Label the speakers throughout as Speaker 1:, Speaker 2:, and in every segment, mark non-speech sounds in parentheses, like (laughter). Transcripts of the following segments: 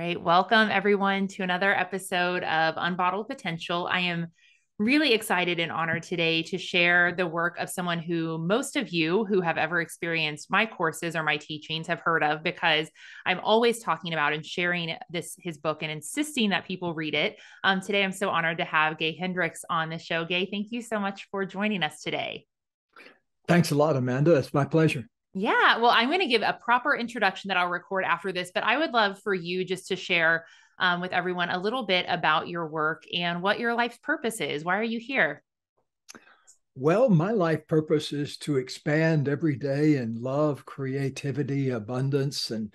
Speaker 1: right. Welcome, everyone, to another episode of Unbottled Potential. I am really excited and honored today to share the work of someone who most of you who have ever experienced my courses or my teachings have heard of because I'm always talking about and sharing this his book and insisting that people read it. Um, today, I'm so honored to have Gay Hendricks on the show. Gay, thank you so much for joining us today.
Speaker 2: Thanks a lot, Amanda. It's my pleasure.
Speaker 1: Yeah, well, I'm going to give a proper introduction that I'll record after this, but I would love for you just to share um, with everyone a little bit about your work and what your life's purpose is. Why are you here?
Speaker 2: Well, my life purpose is to expand every day in love, creativity, abundance, and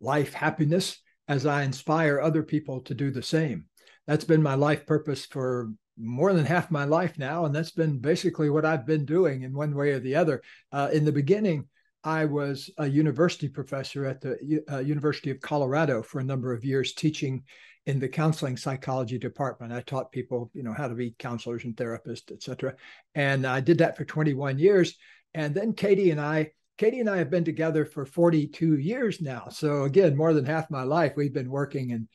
Speaker 2: life happiness as I inspire other people to do the same. That's been my life purpose for more than half my life now, and that's been basically what I've been doing in one way or the other. Uh, in the beginning, I was a university professor at the uh, University of Colorado for a number of years, teaching in the counseling psychology department. I taught people, you know, how to be counselors and therapists, et cetera. And I did that for 21 years. And then Katie and I, Katie and I have been together for 42 years now. So again, more than half my life, we've been working and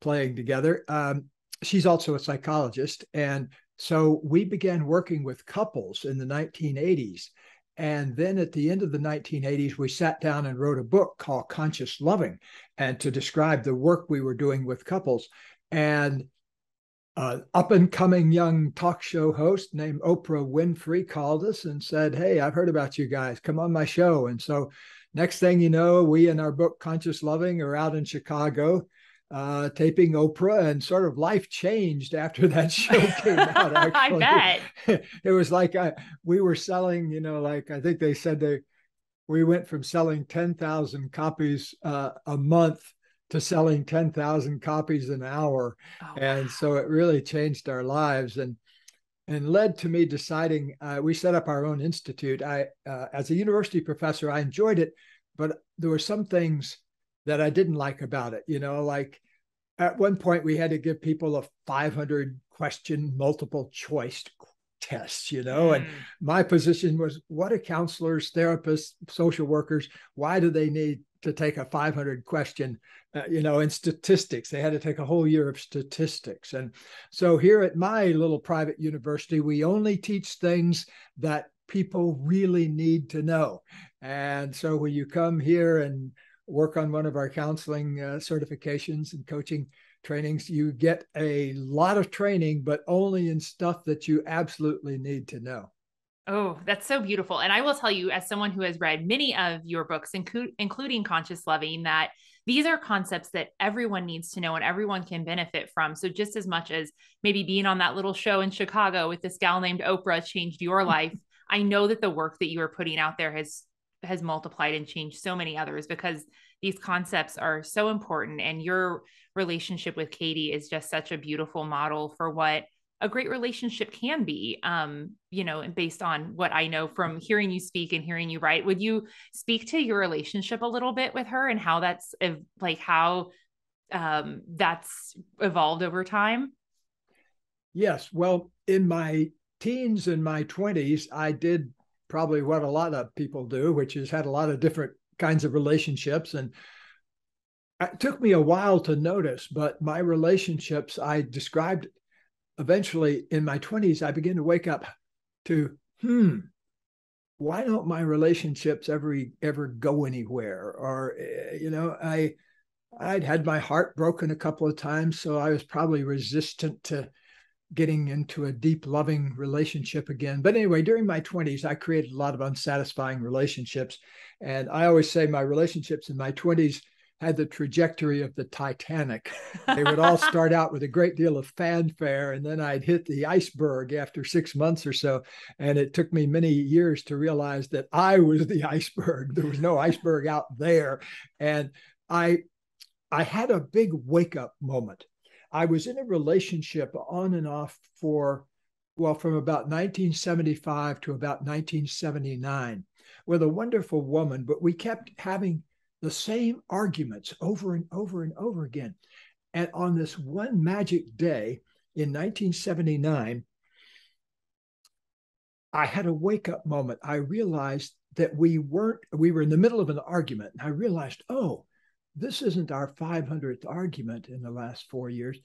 Speaker 2: playing together. Um, she's also a psychologist. And so we began working with couples in the 1980s. And then at the end of the 1980s, we sat down and wrote a book called Conscious Loving and to describe the work we were doing with couples. And uh, up and coming young talk show host named Oprah Winfrey called us and said, Hey, I've heard about you guys. Come on my show. And so, next thing you know, we in our book Conscious Loving are out in Chicago uh, taping Oprah, and sort of life changed after (laughs) that show came out. (laughs)
Speaker 1: Actually. I
Speaker 2: bet (laughs) it was like I, uh, we were selling, you know, like I think they said they we went from selling ten thousand copies uh, a month to selling ten thousand copies an hour, oh, and wow. so it really changed our lives and and led to me deciding uh, we set up our own institute. I, uh, as a university professor, I enjoyed it, but there were some things that I didn't like about it. You know, like at one point we had to give people a 500 question multiple choice test, you know, mm. and my position was what are counselors, therapists, social workers, why do they need to take a 500 question, uh, you know, in statistics? They had to take a whole year of statistics. And so here at my little private university, we only teach things that people really need to know. And so when you come here and work on one of our counseling uh, certifications and coaching trainings, you get a lot of training, but only in stuff that you absolutely need to know.
Speaker 1: Oh, that's so beautiful. And I will tell you, as someone who has read many of your books, inclu- including Conscious Loving, that these are concepts that everyone needs to know and everyone can benefit from. So, just as much as maybe being on that little show in Chicago with this gal named Oprah changed your (laughs) life, I know that the work that you are putting out there has has multiplied and changed so many others because these concepts are so important and your relationship with Katie is just such a beautiful model for what a great relationship can be um you know based on what i know from hearing you speak and hearing you write. Would you speak to your relationship a little bit with her and how that's like how um that's evolved over time?
Speaker 2: Yes. Well in my teens and my 20s i did probably what a lot of people do, which is had a lot of different kinds of relationships. And it took me a while to notice, but my relationships I described eventually in my 20s, I began to wake up to, hmm, why don't my relationships ever ever go anywhere? Or, eh, you know, I I'd had my heart broken a couple of times, so I was probably resistant to getting into a deep loving relationship again. But anyway, during my 20s, I created a lot of unsatisfying relationships. And I always say my relationships in my 20s had the trajectory of the Titanic. They would all (laughs) start out with a great deal of fanfare, and then I'd hit the iceberg after six months or so. And it took me many years to realize that I was the (laughs) iceberg. There was no iceberg out there. And I I had a big wake up moment I was in a relationship on and off for, well, from about 1975 to about 1979 with a wonderful woman, but we kept having the same arguments over and over and over again. And on this one magic day in 1979, I had a wake up moment. I realized that we weren't, we were in the middle of an argument. And I realized, oh, this isn't our 500th argument in the last four years.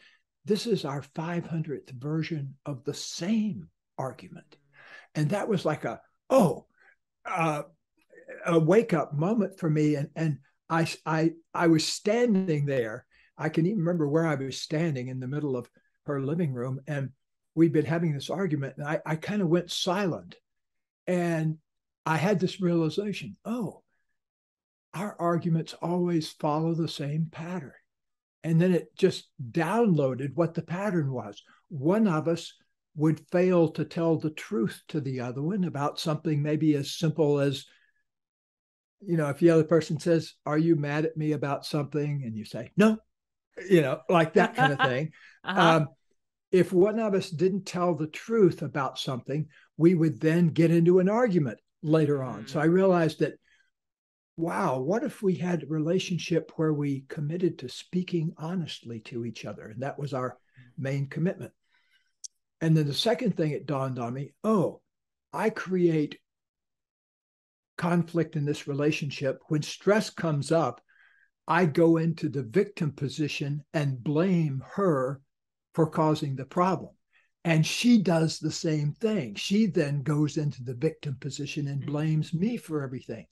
Speaker 2: This is our 500th version of the same argument. And that was like a, oh, uh, a wake up moment for me. And, and I, I, I was standing there. I can even remember where I was standing in the middle of her living room. And we'd been having this argument. And I, I kind of went silent. And I had this realization oh, our arguments always follow the same pattern. And then it just downloaded what the pattern was. One of us would fail to tell the truth to the other one about something maybe as simple as, you know, if the other person says, Are you mad at me about something? And you say, No, you know, like that kind of (laughs) thing. uh-huh. um, if one of us didn't tell the truth about something, we would then get into an argument later on. So I mm. realized that wow, what if we had a relationship where we committed to speaking honestly to each other? And that was our main commitment. And then the second thing it dawned on me oh, I create conflict in this relationship. When stress comes up, I go into the victim position and blame her for causing the problem. And she does the same thing. She then goes into the victim position and mm-hmm. blames me for everything.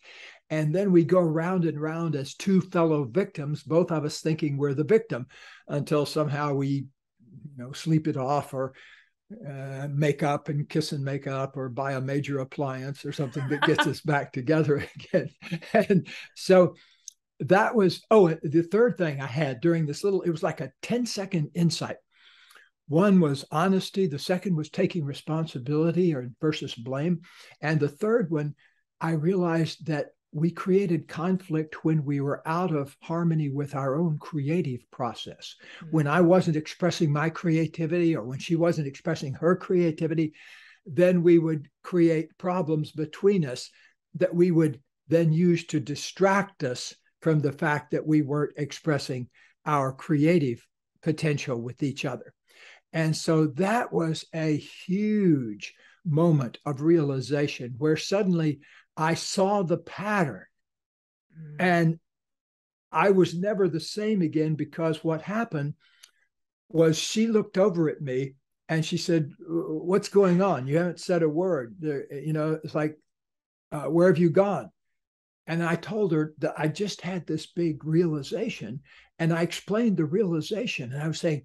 Speaker 2: And then we go round and round as two fellow victims, both of us thinking we're the victim until somehow we, you know, sleep it off or uh, make up and kiss and make up or buy a major appliance or something that gets us (laughs) back together (laughs) again. And so that was, oh, the third thing I had during this little, it was like a 10 second insight. One was honesty. The second was taking responsibility or versus blame. And the third one, I realized that we created conflict when we were out of harmony with our own creative process. Mm-hmm. When I wasn't expressing my creativity or when she wasn't expressing her creativity, then we would create problems between us that we would then use to distract us from the fact that we weren't expressing our creative potential with each other. And so that was a huge moment of realization where suddenly I saw the pattern mm. and I was never the same again because what happened was she looked over at me and she said, What's going on? You haven't said a word. You know, it's like, uh, Where have you gone? And I told her that I just had this big realization. And I explained the realization. And I was saying,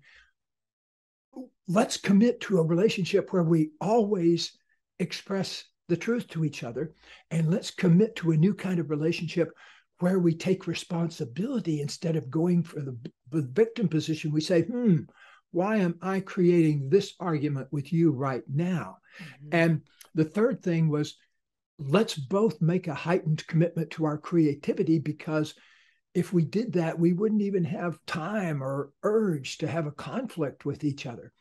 Speaker 2: let's commit to a relationship where we always express the truth to each other. And let's commit to a new kind of relationship where we take responsibility instead of going for the, the victim position. We say, hmm, why am I creating this argument with you right now? Mm-hmm. And the third thing was, let's both make a heightened commitment to our creativity because if we did that, we wouldn't even have time or urge to have a conflict with each other.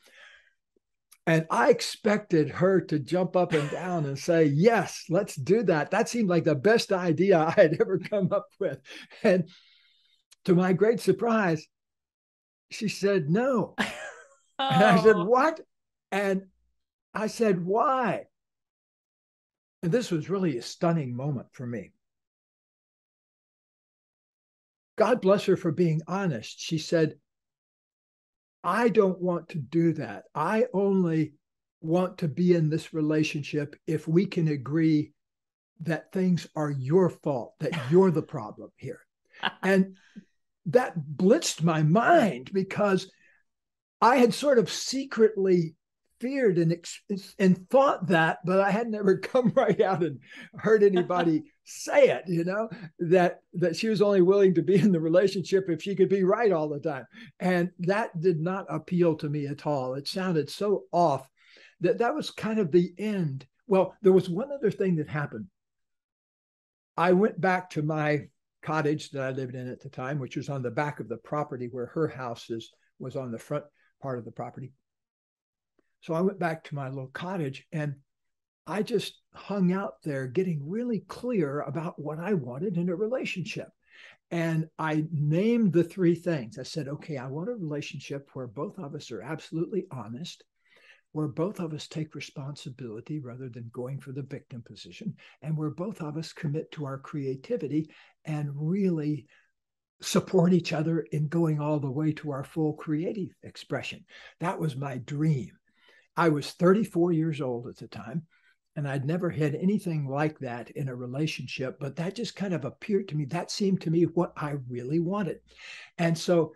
Speaker 2: And I expected her to jump up and down and say, Yes, let's do that. That seemed like the best idea I had ever come up with. And to my great surprise, she said, No. oh. (laughs) And I said, What? And I said, Why? And this was really a stunning moment for me. God bless her for being honest. She said, I don't want to do that. I only want to be in this relationship if we can agree that things are your fault, that (laughs) you're the problem here. and that blitzed my mind because I had sort of secretly feared and and thought that, but I had never (laughs) come right out and heard anybody say it. You know that that she was only willing to be in the relationship if she could be right all the time, and that did not appeal to me at all. It sounded so off that that was kind of the end. Well, there was one other thing that happened. I went back to my cottage that I lived in at the time, which was on the back of the property where her house is, was on the front part of the property. So I went back to my little cottage and I just hung out there getting really clear about what I wanted in a relationship. And I named the three things. I said, okay, I want a relationship where both of us are absolutely honest, where both of us take responsibility rather than going for the victim position, and where both of us commit to our creativity and really support each other in going all the way to our full creative expression. That was my dream. I was 34 years old at the time, and I'd never had anything like that in a relationship, but that just kind of appeared to me. That seemed to me what I really wanted. And so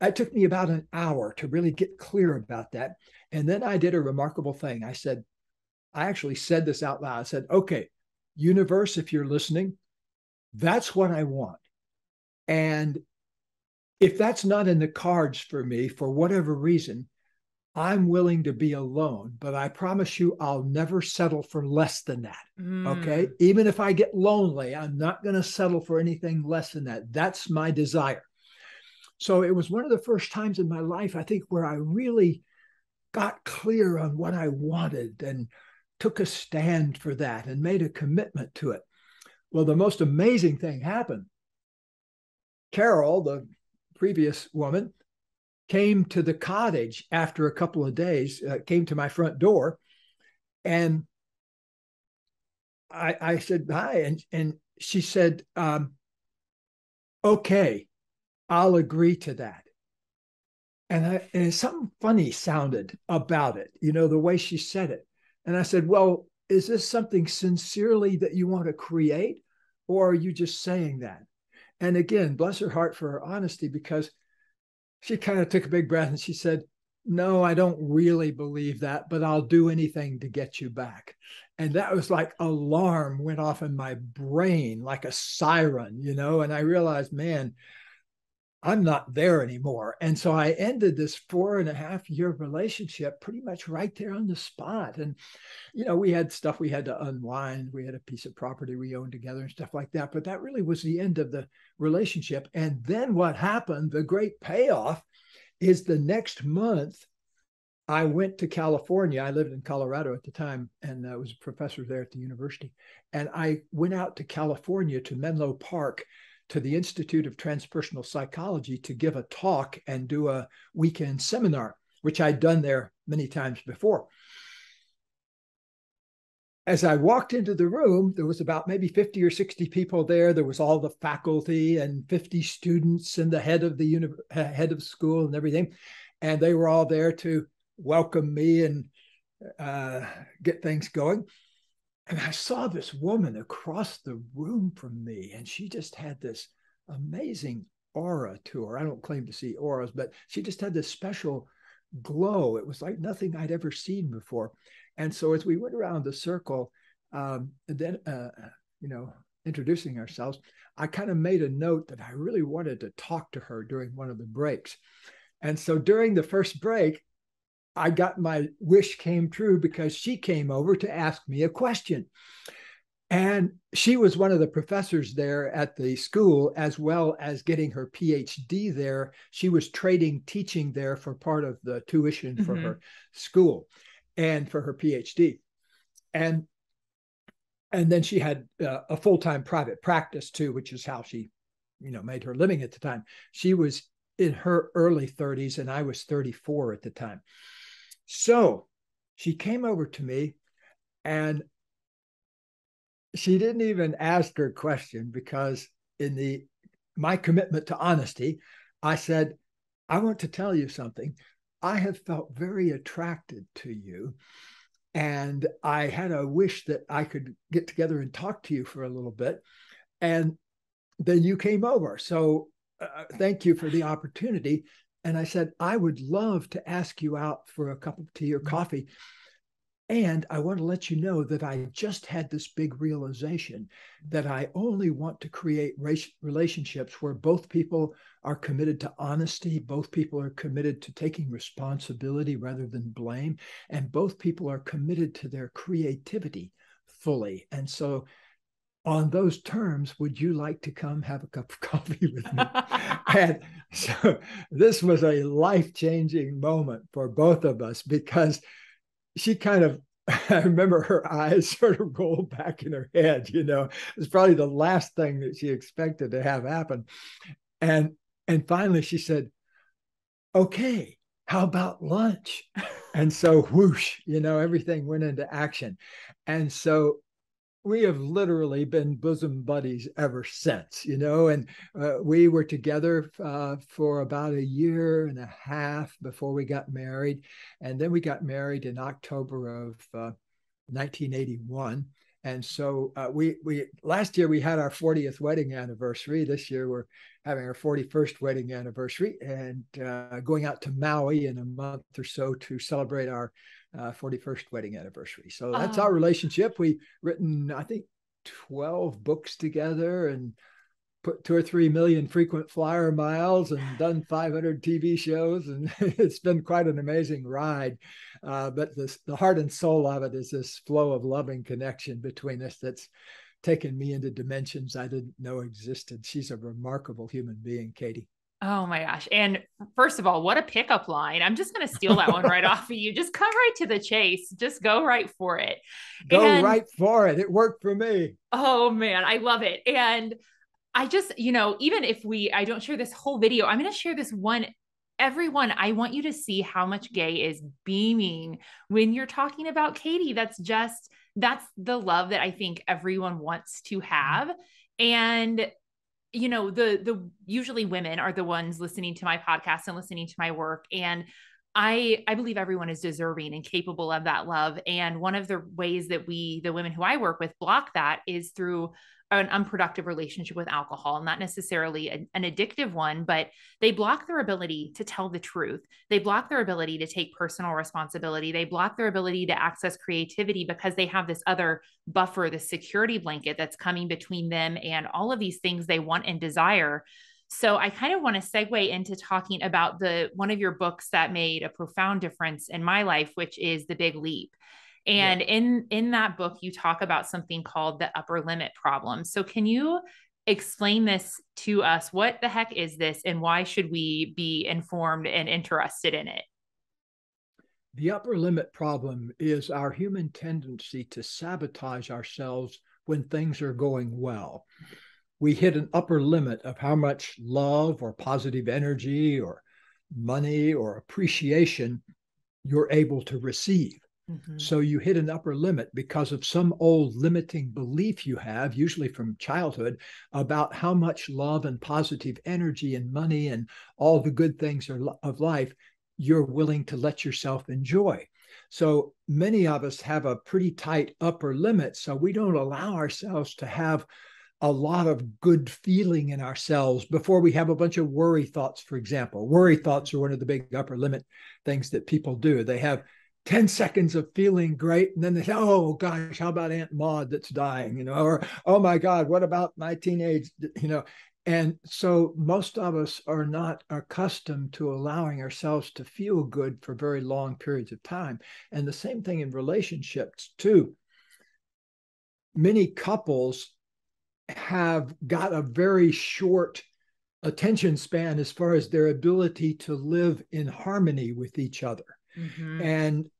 Speaker 2: it took me about an hour to really get clear about that. And then I did a remarkable thing. I said, I actually said this out loud. I said, okay, universe, if you're listening, that's what I want. And if that's not in the cards for me for whatever reason, I'm willing to be alone, but I promise you I'll never settle for less than that. Mm. Okay. Even if I get lonely, I'm not going to settle for anything less than that. That's my desire. So it was one of the first times in my life, I think, where I really got clear on what I wanted and took a stand for that and made a commitment to it. Well, the most amazing thing happened. Carol, the previous woman, came to the cottage after a couple of days, uh, came to my front door, and I, I said hi, and and she said, um, "Okay, I'll agree to that." And, I, and something funny sounded about it, you know, the way she said it. And I said, Well, is this something sincerely that you want to create, or are you just saying that? And again, bless her heart for her honesty, because she kind of took a big breath and she said, No, I don't really believe that, but I'll do anything to get you back. And that was like alarm went off in my brain like a siren, you know. And I realized, man, I'm not there anymore. And so I ended this four and a half year relationship pretty much right there on the spot. And, you know, we had stuff we had to unwind. We had a piece of property we owned together and stuff like that. But that really was the end of the relationship. And then what happened, the great payoff is the next month, I went to California. I lived in Colorado at the time and I was a professor there at the university. And I went out to California to Menlo Park to the Institute of Transpersonal Psychology to give a talk and do a weekend seminar, which I'd done there many times before. As I walked into the room, there was about maybe 50 or 60 people there. There was all the faculty and 50 students and the head of the uni- head of school and everything. And they were all there to welcome me and uh, get things going. And I saw this woman across the room from me, and she just had this amazing aura to her. I don't claim to see auras, but she just had this special glow. It was like nothing I'd ever seen before. And so as we went around the circle, um, then, uh, you know, introducing ourselves, I kind of made a note that I really wanted to talk to her during one of the breaks. And so during the first break, I got my wish came true because she came over to ask me a question. And she was one of the professors there at the school, as well as getting her PhD there. She was trading teaching there for part of the tuition mm-hmm. for her school and for her PhD. And and then she had uh, a full-time private practice too, which is how she, you know, made her living at the time. She was in her early 30s and I was 34 at the time. So she came over to me and she didn't even ask her question because in the my commitment to honesty, I said, I want to tell you something. I have felt very attracted to you. And I had a wish that I could get together and talk to you for a little bit. And then you came over. So uh, thank you for the opportunity. And I said, I would love to ask you out for a cup of tea or mm-hmm. coffee. And I want to let you know that I just had this big realization that I only want to create relationships where both people are committed to honesty, both people are committed to taking responsibility rather than blame, and both people are committed to their creativity fully. And so on those terms, would you like to come have a cup of (laughs) coffee with me? (laughs) and so this was a life changing moment for both of us because she kind of, (laughs) I remember her eyes sort of rolled back in her head, you know, it's probably the last thing that she expected to have happen. And, and finally she said, okay, how about lunch? And so whoosh, you know, everything went into action. And so we have literally been bosom buddies ever since, you know, and uh, we were together uh, for about a year and a half before we got married. And then we got married in October of uh, 1981. And so uh, we we last year we had our 40th wedding anniversary. This year we're having our 41st wedding anniversary and uh, going out to Maui in a month or so to celebrate our uh, 41st wedding anniversary. So that's oh. our relationship. We've written, I think, 12 books together and put two or three million frequent flyer miles and (sighs) done 500 TV shows. And (laughs) it's been quite an amazing ride. Uh, but this, the heart and soul of it is this flow of loving connection between us that's taken me into dimensions I didn't know existed. She's a remarkable human being, Katie.
Speaker 1: Oh my gosh. And first of all, what a pickup line. I'm just going to steal that one right off of you. Just come right to the chase. Just go right for it.
Speaker 2: Go and, right for it. It worked for me.
Speaker 1: Oh man, I love it. And I just, you know, even if we, I don't share this whole video, I'm going to share this one. Everyone, I want you to see how much gay is beaming when you're talking about Katie. That's just, that's the love that I think everyone wants to have. And you know the the usually women are the ones listening to my podcast and listening to my work. And I I believe everyone is deserving and capable of that love. And one of the ways that we the women who I work with block that is through an unproductive relationship with alcohol, not necessarily an, addictive one, but they block their ability to tell the truth. They block their ability to take personal responsibility. They block their ability to access creativity because they have this other buffer, this security blanket that's coming between them and all of these things they want and desire. So I kind of want to segue into talking about the one of your books that made a profound difference in my life, which is The Big Leap. And yeah. in in that book you talk about something called the upper limit problem. So can you explain this to us? What the heck is this and why should we be informed and interested in it?
Speaker 2: The upper limit problem is our human tendency to sabotage ourselves when things are going well. We hit an upper limit of how much love or positive energy or money or appreciation you're able to receive. Mm-hmm. So you hit an upper limit because of some old limiting belief you have, usually from childhood, about how much love and positive energy and money and all the good things of life you're willing to let yourself enjoy. So many of us have a pretty tight upper limit. So we don't allow ourselves to have a lot of good feeling in ourselves before we have a bunch of worry thoughts, for example. Worry thoughts are one of the big upper limit things that people do. They have 10 seconds of feeling great and then they say oh gosh how about aunt maud that's dying? You know or oh my god what about my teenage you know and so most of us are not accustomed to allowing ourselves to feel good for very long periods of time. And the same thing in relationships too. Many couples have got a very short attention span as far as their ability to live in harmony with each other. Mm-hmm. And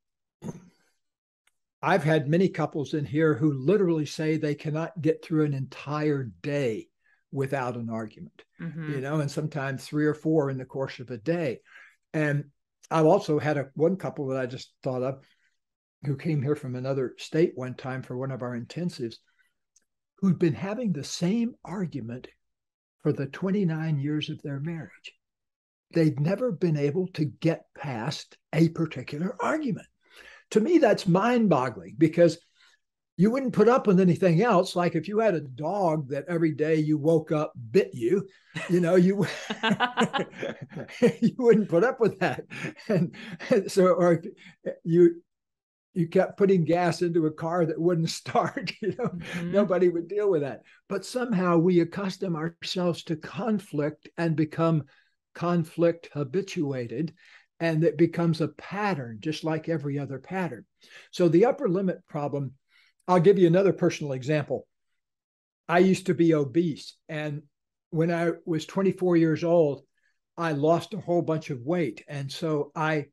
Speaker 2: I've had many couples in here who literally say they cannot get through an entire day without an argument, mm-hmm. you know, and sometimes three or four in the course of a day. And I've also had a one couple that I just thought of who came here from another state one time for one of our intensives who'd been having the same argument for the 29 years of their marriage. They'd never been able to get past a particular argument to me, that's mind boggling because you wouldn't put up with anything else. Like if you had a dog that every day you woke up bit you, you know, you (laughs) you wouldn't put up with that. And, and so, or you you kept putting gas into a car that wouldn't (laughs) start, you know, mm-hmm. nobody would deal with that. But somehow we accustom ourselves to conflict and become conflict habituated and it becomes a pattern, just like every other pattern. So the upper limit problem, I'll give you another personal example. I used to be obese, and when I was 24 years old, I lost a whole bunch of weight. And so I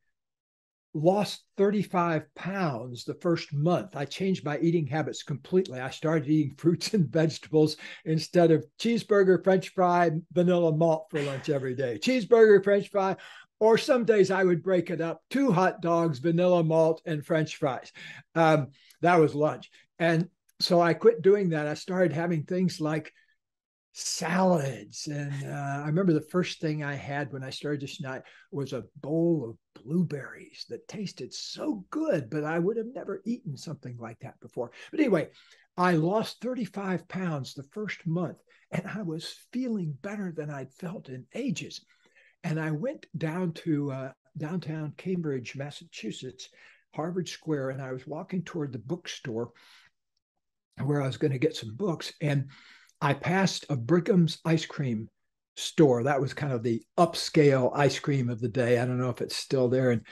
Speaker 2: lost 35 pounds the first month. I changed my eating habits completely. I started eating (laughs) fruits and vegetables instead of cheeseburger, french fry, vanilla malt for lunch every day. Cheeseburger, french fry, or some days I would break it up two hot dogs, vanilla malt, and French fries. Um, that was lunch. And so I quit doing that. I started having things like salads. And uh, I remember the first thing I had when I started this night was a bowl of blueberries that tasted so good, but I would have never eaten something like that before. But anyway, I lost 35 pounds the first month and I was feeling better than I'd felt in ages. And I went down to uh, downtown Cambridge, Massachusetts, Harvard Square, and I was walking toward the bookstore where I was going to get some books. And I passed a Brigham's ice cream store. That was kind of the upscale ice cream of the day. I don't know if it's still there in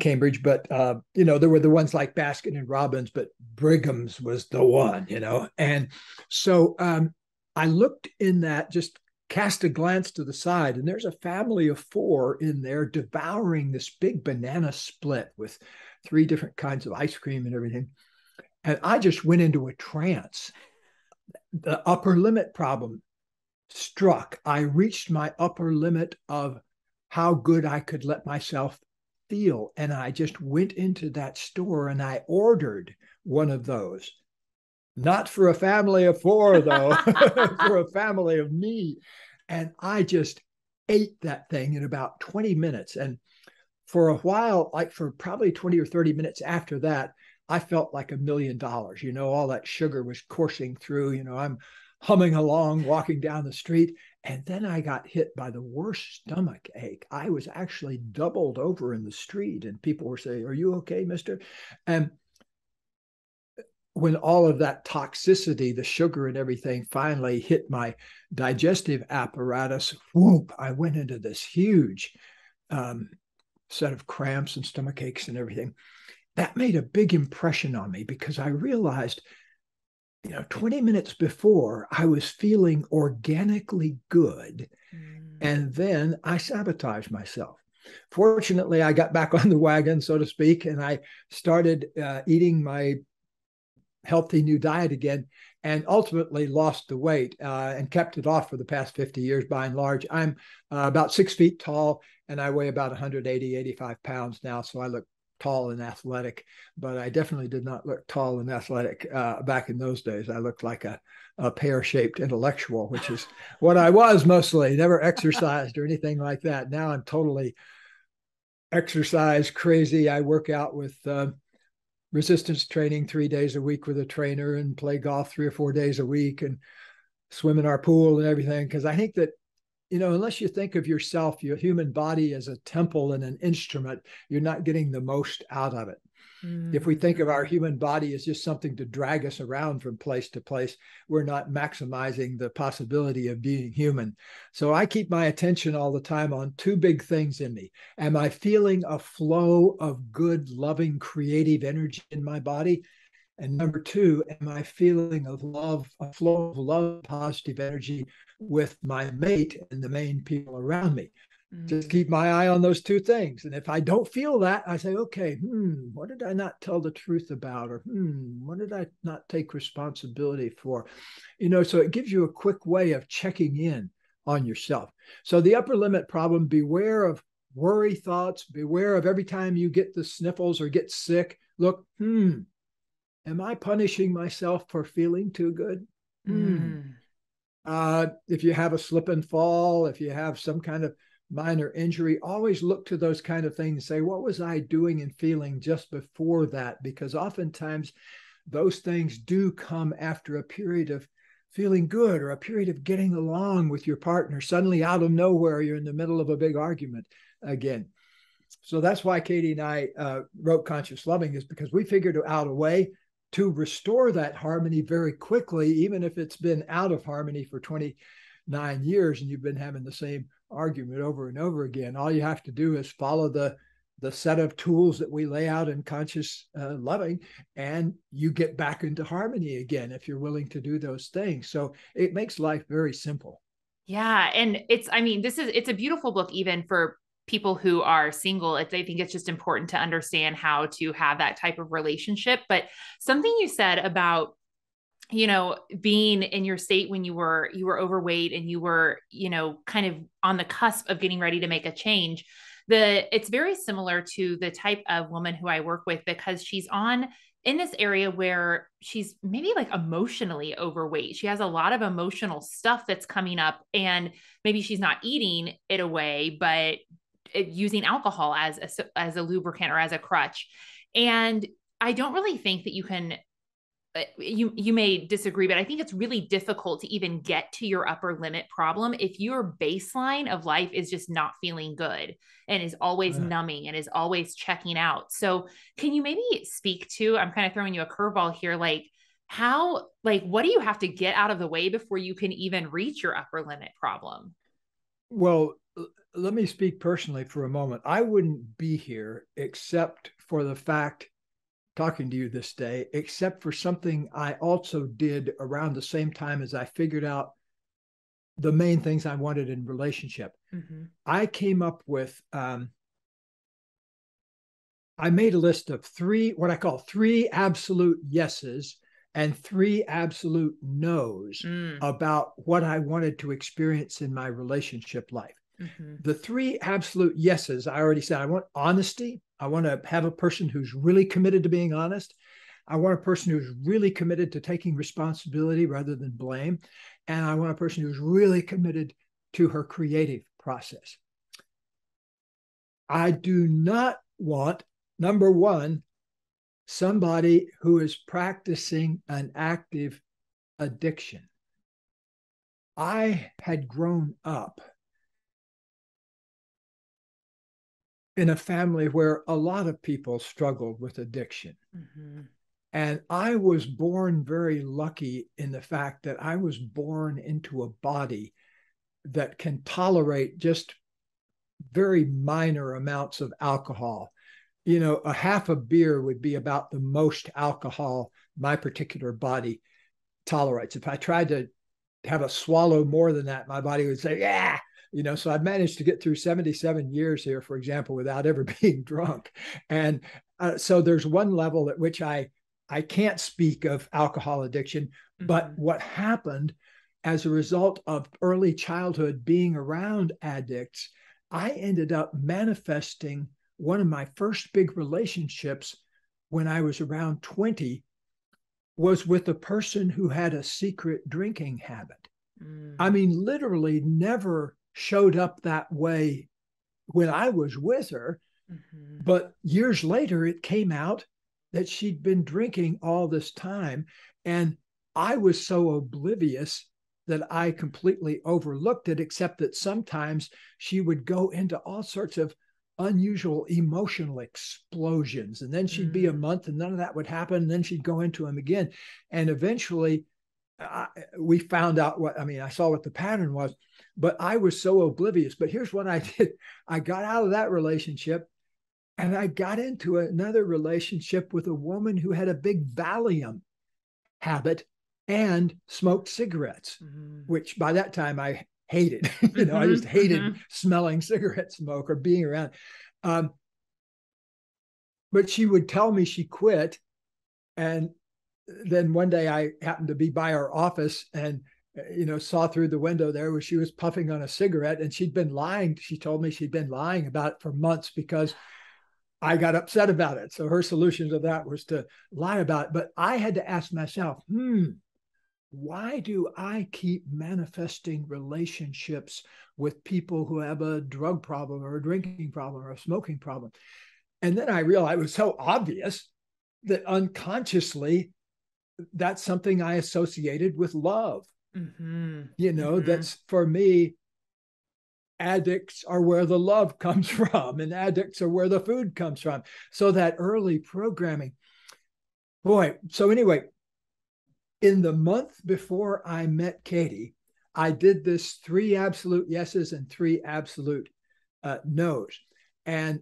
Speaker 2: Cambridge, but uh, you know, there were the ones like Baskin and Robbins, but Brigham's was the one, you know. And so um, I looked in that, just cast a glance to the side, and there's a family of four in there devouring this big banana split with three different kinds of ice cream and everything. And I just went into a trance the upper limit problem struck. I reached my upper limit of how good I could let myself feel. And I just went into that store and I ordered one of those. Not for a family of four, though, (laughs) (laughs) for a family of me. And I just ate that thing in about 20 minutes. And for a while, like for probably 20 or 30 minutes after that, I felt like a million dollars. You know, all that sugar was coursing through. You know, I'm humming along, walking down the street. And then I got hit by the worst stomach ache. I was actually doubled over in the street, and people were saying, Are you okay, mister? And when all of that toxicity, the sugar and everything finally hit my digestive apparatus, whoop, I went into this huge um, set of cramps and stomach aches and everything that made a big impression on me because I realized, you know, 20 minutes before I was feeling organically good. Mm. And then I sabotaged myself. Fortunately, I got back (laughs) on the wagon, so to speak, and I started uh, eating my healthy new diet again and ultimately lost the weight uh, and kept it off for the past 50 years by and large. I'm uh, about six feet tall and I weigh about 180, 85 pounds now. So I look tall and athletic, but I definitely did not look tall and athletic uh, back in those days. I looked like a, a pear shaped intellectual, which is (laughs) what I was mostly, never exercised or anything like that. Now I'm totally exercise crazy. I work out with uh, resistance training three days a week with a trainer and play golf three or four days a week and swim in our pool and everything. Because I think that you know, unless you think of yourself, your human body as a temple and an instrument, you're not getting the most out of it. Mm. If we think of our mm. human body as just something to drag us around from place to place, we're not maximizing the possibility of being human. So I keep my attention all the time on two big things in me. Am I feeling a flow of good, loving, creative energy in my body? And number two, am I feeling of love, a flow of love, positive energy with my mate and the main people around me? Mm-hmm. Just keep my eye on those two things. And if I don't feel that, I say, okay, hmm, what did I not tell the truth about? Or hmm, what did I not take responsibility for? You know, so it gives you a quick way of checking in on yourself. So the upper limit problem, beware of worry thoughts, beware of every time you get the sniffles or get sick, look, hmm, am I punishing myself for feeling too good? Mm. Uh, if you have a slip and fall, if you have some kind of minor injury, always look to those kind of things say, what was I doing and feeling just before that? Because oftentimes those things do come after a period of feeling good or a period of getting along with your partner. Suddenly, out of nowhere, you're in the middle of a big argument again. So that's why Katie and I uh, wrote Conscious Loving, is because we figured out a way to restore that harmony very quickly, even if it's been out of harmony for 29 years and you've been having the same argument over and over again. All you have to do is follow the the set of tools that we lay out in conscious uh, loving and you get back into harmony again if you're willing to do those things. So it makes life very simple.
Speaker 1: Yeah and it's i mean this is it's a beautiful book even for people who are single. It's i think it's just important to understand how to have that type of relationship. But something you said about you know being in your state when you were you were overweight and you were you know kind of on the cusp of getting ready to make a change the it's very similar to the type of woman who I work with because she's on in this area where she's maybe like emotionally overweight. She has a lot of emotional stuff that's coming up, and maybe she's not eating it away, but using alcohol as a, as a lubricant or as a crutch. And I don't really think that you can Uh, you you may disagree but i think it's really difficult to even get to your upper limit problem if your baseline of life is just not feeling good and is always yeah. numbing and is always checking out. So can you maybe speak to i'm kind of throwing you a curveball here like how like what do you have to get out of the way before you can even reach your upper limit problem?
Speaker 2: Well let me speak personally for a moment. I wouldn't be here except for the fact talking to you this day, except for something I also did around the same time as I figured out the main things I wanted in relationship. Mm-hmm. I came up with, um, I made a list of three, what I call three absolute yeses and three absolute no's mm. about what I wanted to experience in my relationship life. Mm-hmm. The three absolute yeses, I already said, I want honesty. I want to have a person who's really committed to being honest. I want a person who's really committed to taking responsibility rather than blame. And I want a person who's really committed to her creative process. I do not want, number one, somebody who is practicing an active addiction. I had grown up in a family where a lot of people struggled with addiction. Mm-hmm. And I was born very lucky in the fact that I was born into a body that can tolerate just very minor amounts of alcohol. You know, a half a beer would be about the most alcohol my particular body tolerates. If I tried to have a swallow more than that, my body would say, Yeah, you know so i've managed to get through 77 years here for example without ever (laughs) being drunk and uh, so there's one level at which i i can't speak of alcohol addiction mm-hmm. but what happened as a result of early childhood being around addicts i ended up manifesting one of my first big relationships when i was around 20 was with a person who had a secret drinking habit mm. I mean, literally never showed up that way when I was with her. Mm-hmm. But years later, it came out that she'd been drinking all this time. And I was so oblivious that I completely overlooked it, except that sometimes she would go into all sorts of unusual emotional explosions. And then she'd mm-hmm. be a mm. month and none of that would happen. And then she'd go into them again. And eventually, I, we found out what I mean. I saw what the pattern was, but I was so oblivious. But here's what I (laughs) did I got out of that relationship and I got into another relationship with a woman who had a big Valium habit and smoked cigarettes, mm-hmm. which by that time I hated. (laughs) you know, mm-hmm, I just hated mm-hmm. smelling cigarette smoke or being around. Um, but she would tell me she quit. And then one day I happened to be by her office and you know saw through the window there where she was puffing on a cigarette and she'd been lying. She told me she'd been lying about it for months because i got upset about it. So her solution to that was to lie about it. But i had to ask myself hmm why do i keep manifesting relationships with people who have a drug problem or a drinking problem or a smoking problem? And then i realized it was so obvious that unconsciously that's something I associated with love. Mm-hmm. You know, mm-hmm. that's for me, addicts are where the love (laughs) comes from, and addicts are where the food comes from. So that early programming, boy. So, anyway, in the month before I met Katie, I did this three absolute yeses and three absolute uh, nos. And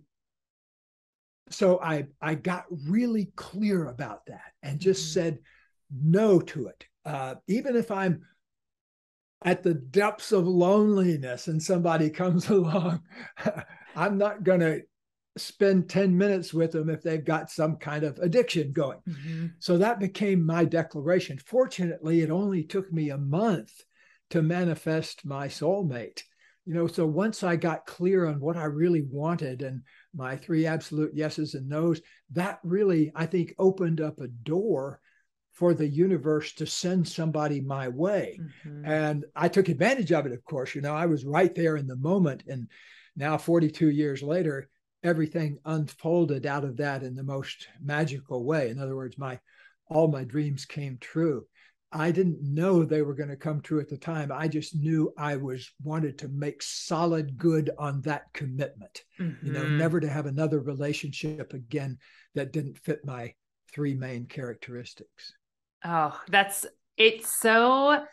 Speaker 2: so I I got really clear about that and just mm-hmm. said, no to it. Uh, even if I'm at the depths of loneliness and somebody (laughs) comes along, I'm not going to spend 10 minutes with them if they've got some kind of addiction going. Mm-hmm. So that became my declaration. Fortunately, it only took me a month to manifest my soulmate. you know, so once I got clear on what I really wanted and my three absolute yeses and nos, that really, I think, opened up a door for the universe to send somebody my way. Mm-hmm. And I took advantage of it, of course. You know, I was right there in the moment. And now, 42 years later, everything unfolded out of that in the most magical way. In other words, my all my dreams came true. I didn't know they were going to come true at the time. I just knew I was wanted to make solid good on that commitment. Mm-hmm. You know, mm-hmm. never to have another relationship again that didn't fit my three main characteristics.
Speaker 1: Oh, that's it's so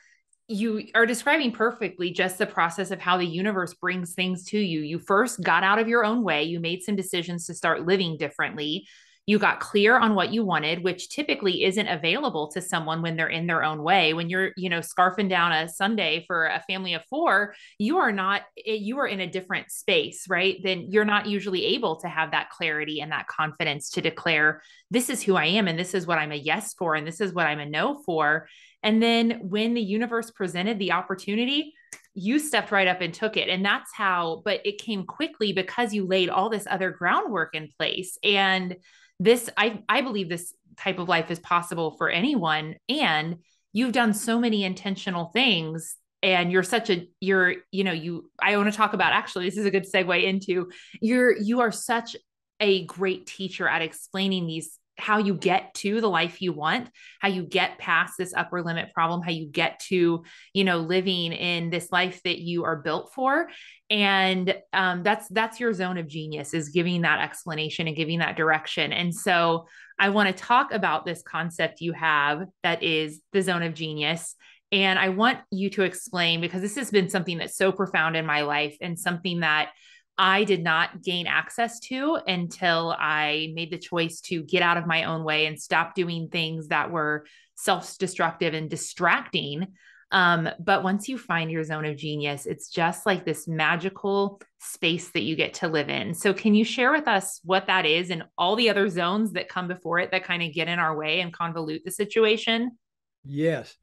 Speaker 1: you are describing perfectly just the process of how the universe brings things to you. You first got out of your own way, you made some decisions to start living differently you got clear on what you wanted which typically isn't available to someone when they're in their own way when you're you know scarfing down a sundae for a family of four you are not eh, you are in a different space right then you're not usually able to have that clarity and that confidence to declare this is who i am and this is what i'm a yes for and this is what i'm a no for and then when the universe presented the opportunity you stepped right up and took it. And that's how, but it came quickly because you laid all this other groundwork in place. And this i i believe this type of life is possible for anyone and you've done so many intentional things and you're such a you're you know you i want to talk about actually this is a good segue into you're you are such a great teacher at explaining these how you get to the life you want how you get past this upper limit problem how you get to you know living in this life that you are built for. And um, that's that's your zone of genius is giving that explanation and giving that direction. And so i want to talk about this concept you have that is the zone of genius. And i want you to explain because this has been something that's so profound in my life and something that I did not gain access to until I made the choice to get out of my own way and stop doing things that were self destructive and distracting. Um, but once you find your zone of genius, it's just like this magical space that you get to live in. So, can you share with us what that is and all the other zones that come before it that kind of get in our way and convolute the situation?
Speaker 2: Yes.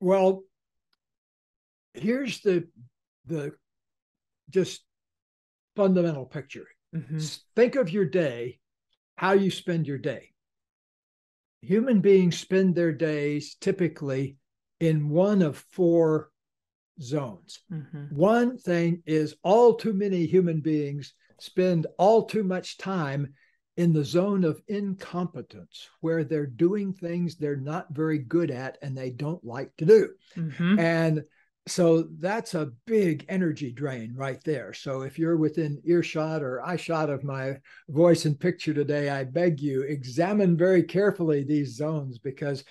Speaker 2: Well, here's the the just fundamental picture. Mm-hmm. Think of your day, how you spend your day. Human beings spend their days typically in one of four zones. Mm-hmm. One thing is all too many human beings spend all too much time in the zone of incompetence where they're doing things they're not very good at and they don't like to do. Mm-hmm. And so that's a big energy drain right there. So if you're within earshot or eyeshot of my voice and picture today, I beg you examine very carefully these zones because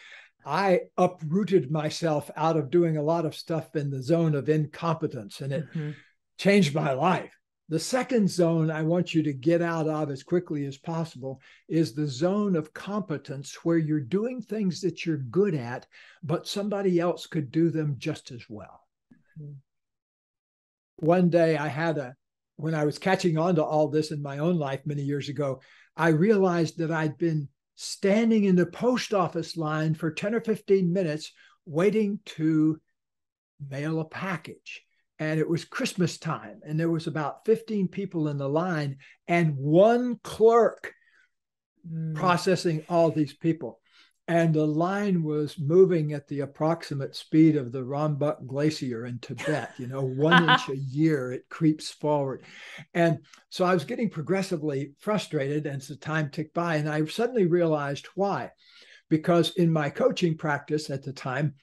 Speaker 2: I uprooted myself out of doing a lot of stuff in the zone of incompetence and it mm-hmm. changed my life. The second zone I want you to get out of as quickly as possible is the zone of competence where you're doing things that you're good at, but somebody else could do them just as well. One day I had a, when I was catching on to all this in my own life many years ago, I realized that I'd been standing in the post office line for 10 or 15 minutes waiting to mail a package. And it was Christmas time, and there was about 15 people in the line, and one clerk mm. processing all these people and the line was moving at the approximate speed of the Rongbuk Glacier in Tibet. You know, (laughs) one inch a year it creeps forward. And so I was getting progressively frustrated as the time ticked by. And I suddenly realized why. Because in my coaching practice at the time,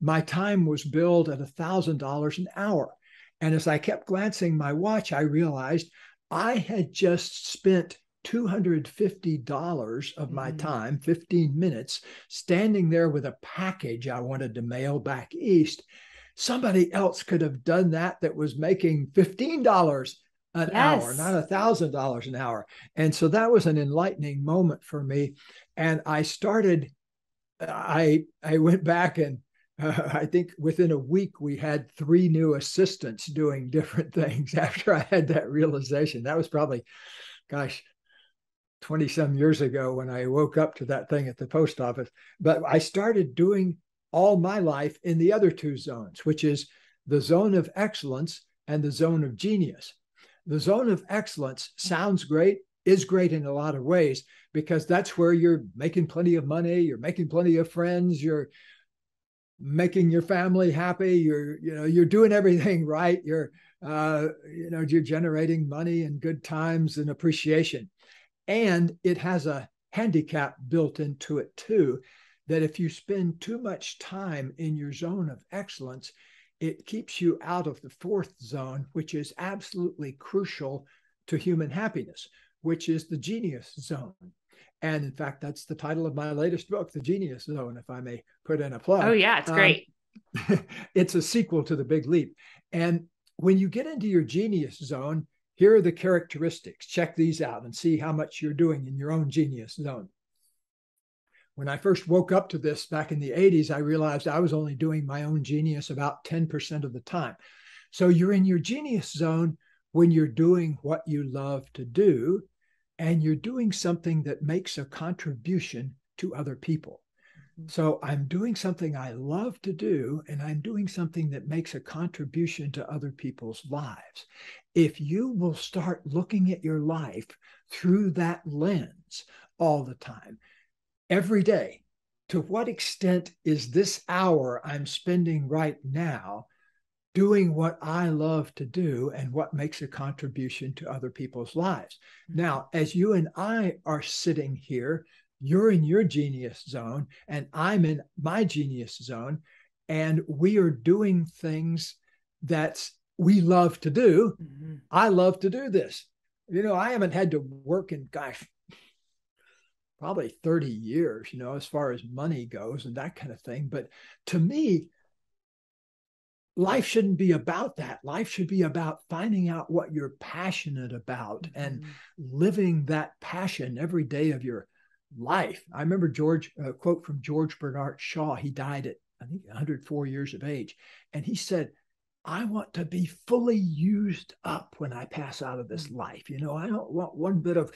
Speaker 2: my time was billed at $1,000 an hour. And as I kept glancing my watch, I realized I had just spent $250 of my mm. time, 15 minutes, standing there with a package I wanted to mail back east. Somebody else could have done that that was making $15 an yes. hour, not $1,000 an hour. And so that was an enlightening moment for me. And I started, I, I went back and uh, (laughs) I think within a week we had three new assistants doing different (laughs) things after I had that realization. That was probably, gosh, 20 some years ago when I woke up to that thing at the post office. But I started doing all my life in the other two zones, which is the zone of excellence and the zone of genius. The zone of excellence sounds great, is great in a lot of ways because that's where you're making plenty of money, you're making plenty of friends, you're making your family happy, you're you know you're doing everything (laughs) right, you're uh, you know you're generating money and good times and appreciation, and it has a handicap built into it too, that if you spend too much time in your zone of excellence, it keeps you out of the fourth zone, which is absolutely crucial to human happiness, which is the genius zone. And in fact, that's the title of my latest book, The Genius Zone, if I may put in a plug.
Speaker 1: Oh, yeah, it's great.
Speaker 2: Um, (laughs) it's a sequel to The Big Leap. And when you get into your genius zone, here are the characteristics. Check these out and see how much you're doing in your own genius zone. When I first woke up to this back in the 80s, I realized I was only doing my own genius about 10% of the time. So you're in your genius zone when you're doing what you love to do and you're doing something that makes a contribution to other people. Mm-hmm. So I'm doing something I love to do, and I'm doing something that makes a contribution to other people's lives. If you will start looking at your life through that lens all the time, every day, to what extent is this hour I'm spending right now doing what I love to do and what makes a contribution to other people's lives. Mm-hmm. Now, as you and I are sitting here, you're in your genius zone and I'm in my genius zone, and we are doing things that we love to do. Mm-hmm. I love to do this. You know, I haven't had to work in, gosh, probably 30 years, you know, as far as money goes and that kind of thing. But to me, life shouldn't be about that. Life should be about finding out what you're passionate about mm-hmm. and living that passion every day of your life. I remember George, a quote from George Bernard Shaw. He died at, I think, 104 years of age. And he said, I want to be fully used up when I pass out of this mm. life. You know, I don't want one bit of